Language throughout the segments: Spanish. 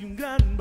un gran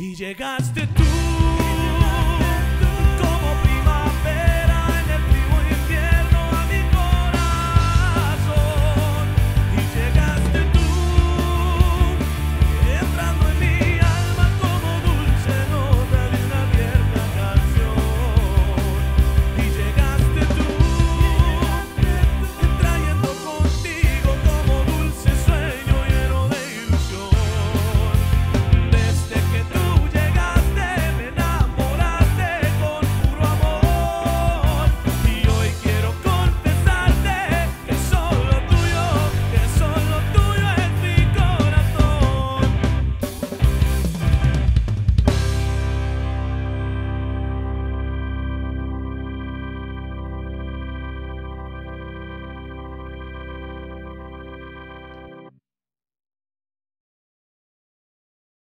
Y llegaste tú.